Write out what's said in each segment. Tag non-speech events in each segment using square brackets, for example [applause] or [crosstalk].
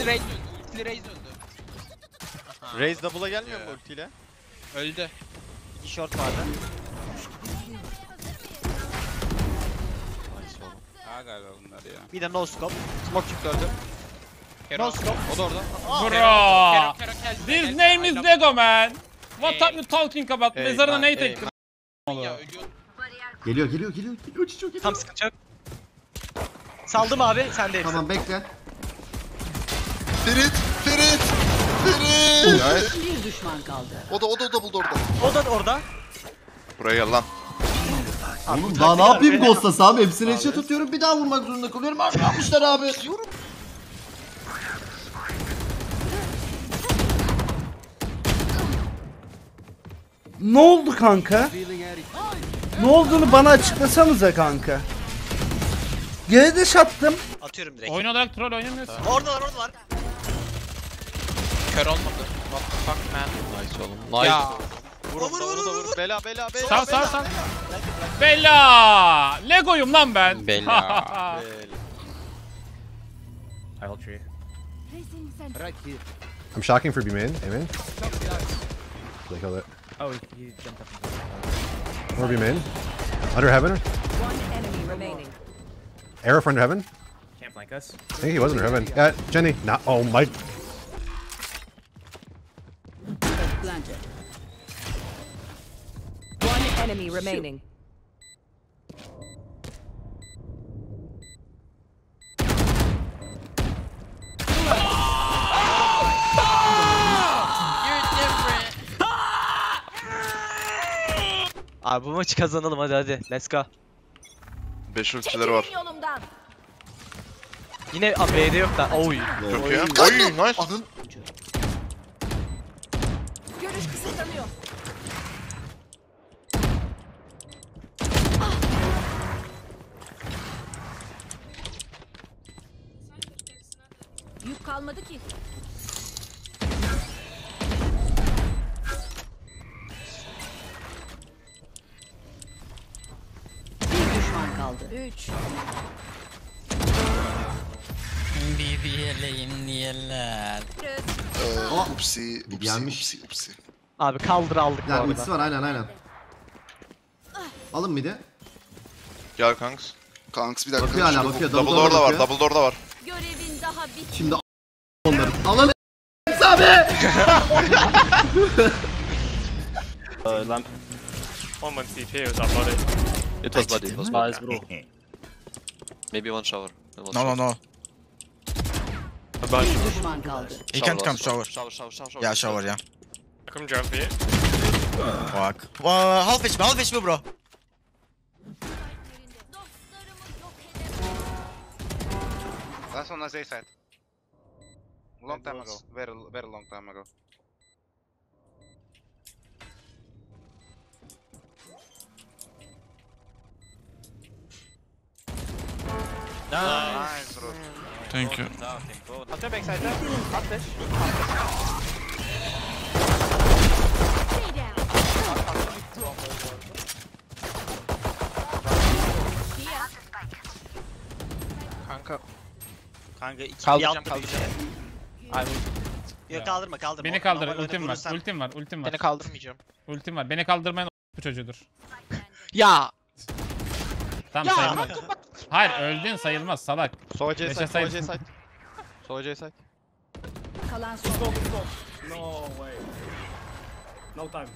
Ultili Raze öldü. Ultili Raze öldü. Raze double'a gelmiyor mu ultiyle? Öldü. İki short vardı. Galiba bunlar ya. Bir de no scope. Smoke çıktı öldü. Kero. No scope. O da orada. Bro. This name is Lego man. What Hey. are you talking about? Hey, Mezarına man, nate hey, ettim. Ya ölüyor. Geliyor geliyor geliyor. Geliyor geliyor. Tam sıkıntı yok. Saldım abi sen de. Tamam bekle. Ferit! Ferit! Ferit! Bir düşman kaldı. O da o da o da buldu orada. O da orada. Buraya gel lan. Oğlum daha ne yapayım Ghost'lasam? Hepsini eşe tutuyorum bir daha vurmak zorunda kalıyorum. Abi yapmışlar abi. Ne oldu kanka? Ne olduğunu bana açıklasanıza kanka. Gene de şattım. Atıyorum direkt. Oyun olarak troll oynamıyorsun. Oradalar oradalar. Kör olmadı. What the fuck man. Nice oğlum. Nice. Ya. Vur onu da onu da vur. Bela bela bela. Sağ sağ sağ. Bella! Lego'yum lan ben. Bela. [laughs] I'm shocking for B main. A main. They killed it. Oh, he jumped up. More B main. Under heaven. One enemy remaining. Arrow for under heaven. Can't flank us. I think he was under heaven. Yeah, Jenny. Not. Oh my. Enemy remaining. [laughs] Abi bu maçı kazanalım hadi hadi. Let's go. 5 ultileri var. Yolumdan. Yine a, B'de yok da. Oy. Çok iyi. Oy nice. Anın. Görüş kısıtlanıyor. Yük kalmadı ki. Bir düşman kaldı. Üç. BBL'im diyeler. Ee, upsi. Upsi. Gelmiş. Upsi. Upsi. Abi kaldır aldık bu Yani arada. ultisi var aynen aynen. Alın midi. Gel kanks. Kanks bir dakika. Bakıyor hala, bakıyor. Double Double door da var. bakıyor. Double door da var. Görevin daha bitmedi. Şimdi onları. Alın abi. It was body. It was body. Maybe one shower. Was No, no, no. Bir düşman kaldı. He can't come shower. Shower, shower, shower, shower. Yeah, shower, yeah. Come jump here. Fuck. Uh, half HP, half HP, bro. Last one on A side. Long time ago. Very very long time ago. Nice bro. Thank you. Atıyor backside'e. At flash. Kanka. Kanka iki Kaldıracağım, bir alt kaldıracağım. Abi. Yok kaldırma kaldırma. Beni kaldır. normal Ultim var. vurursan- Ultim var. Ultim var. Seni kaldırmayacağım. Ultim var. Beni kaldırmayan bu çocuğudur. Ya. Tamam sayılmaz. Hayır öldün sayılmaz salak. Sola C Beşe side, sola C saydın. side. Sola C side. Kalan son. No way. No time.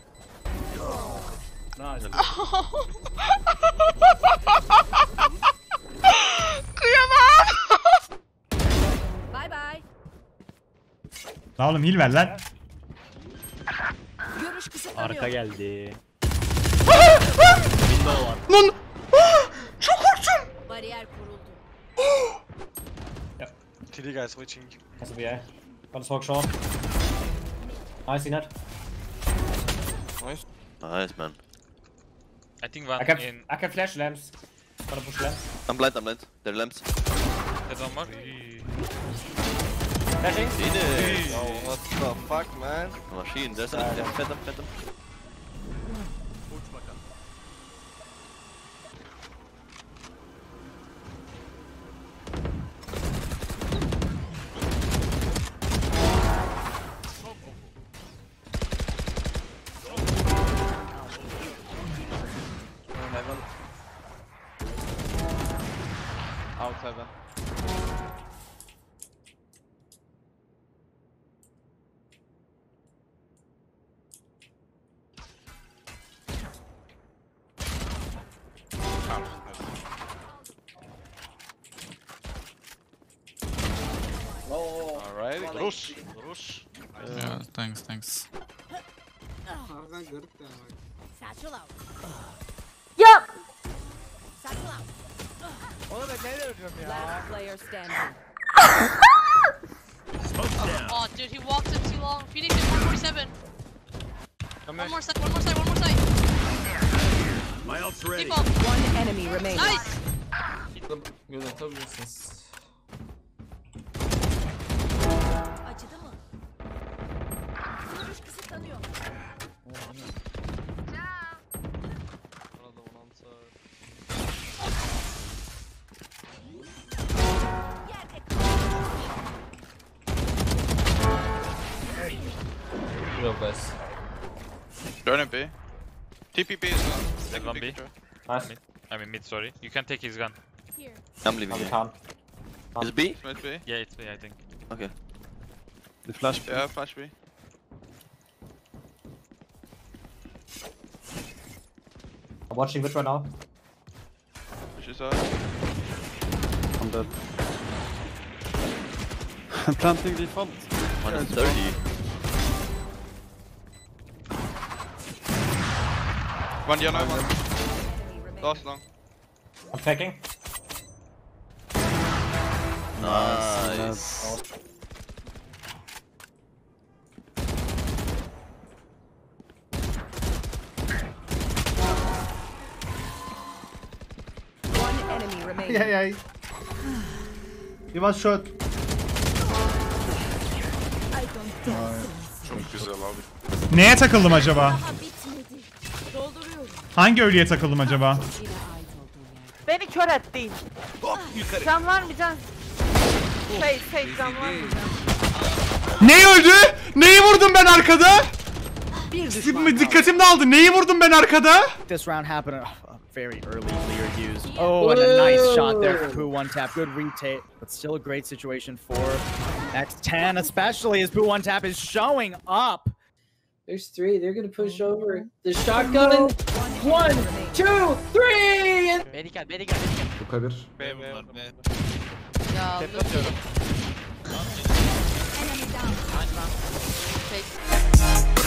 Nice. [laughs] La oğlum hil ver lan. Görüş kısıtlanıyor. Arka geldi. Bariyer kuruldu. Three guys switching. Nasıl bir yer? Bana soğuk şu an. Nice iner. Nice man. I think I one can, in I can flash lamps. Gonna push lamps. I'm blind, I'm blind. They're lamps. the dormer. Flashing? Phoenix! Oh, what the fuck, man? Maschinen, das ist ein der fette, fette. Out heaven. Alright. Rus. Rus. Yeah, uh, thanks, thanks. Satchel out. Ya Satchel out. Oğlum ben nereye ölüyorum ya? Last player standing. Oh dude he walked in too long. Phoenix is 147. One more side, one more side, one more side. Default. One enemy remaining. Nice. Acıdı Join B. TPP is one. Take one B. Nice. I mean mid, sorry. You can take his gun. here. I'm leaving You A. can. Is B? Flash B? Yeah, it's me, I think. Okay. The flash B? Yeah, flash B. I'm watching which right now. She's out. I'm dead. I'm [laughs] planting default. 130. One yellow, one. Enemy remaining. Last long. I'm taking. Nice. One enemy remaining. Ay ay. He was shot. Çok güzel abi. Neye takıldım acaba? Hangi ölüye takıldım acaba? Beni kör ettin. Can var mı can? Şey şey can var mı can? Neyi öldü? Neyi vurdum ben arkada? Bir düşman Dikkatim dağıldı. Neyi vurdum ben arkada? This round happened a very early clear use. Oh, and a nice shot there for one tap. Good retake, but still a great situation for X10, especially as Pooh one tap is showing up. There's three. They're gonna push oh, over the shotgun. One, two, three. Enemy down.